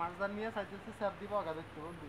মাছদার নিয়ে চাইতেছে স্যার দিব আগা দেখতে বন্ধু।